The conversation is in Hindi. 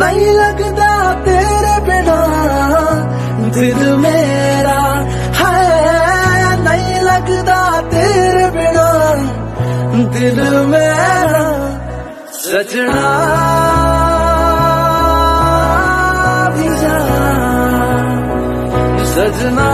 नहीं लगता तेरे बिना। दिल मेरा है, नहीं लगता तेरे बिना। दिल मेरा सजना भी जा सजना